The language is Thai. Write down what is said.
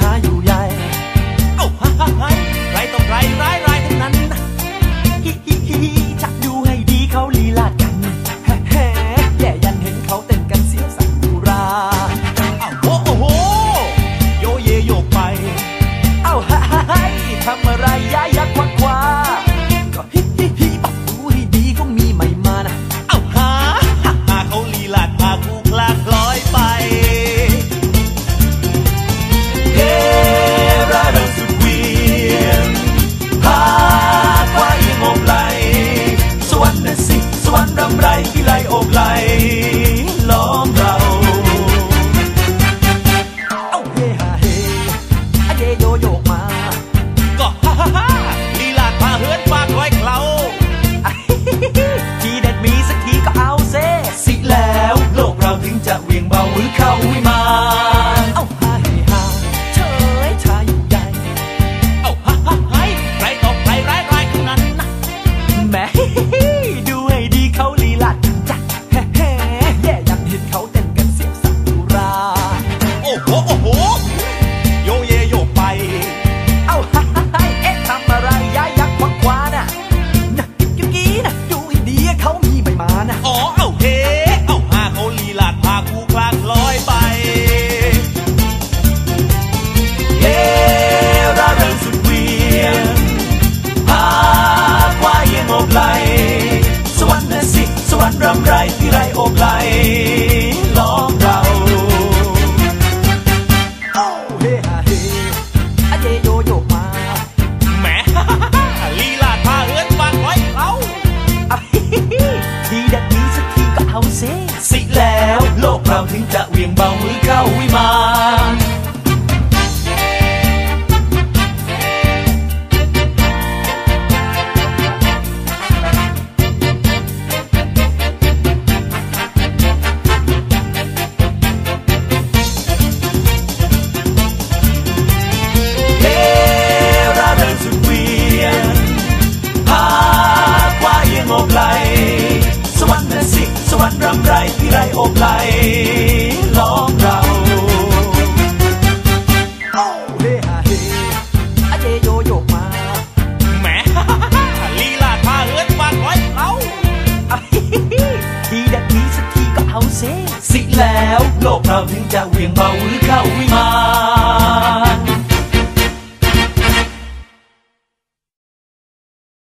ท้ายำไรกี่ไหลอกไหล สิสิแล้ว โลกเราถึงจะเวียงบ 究竟責任謀靠會嗎？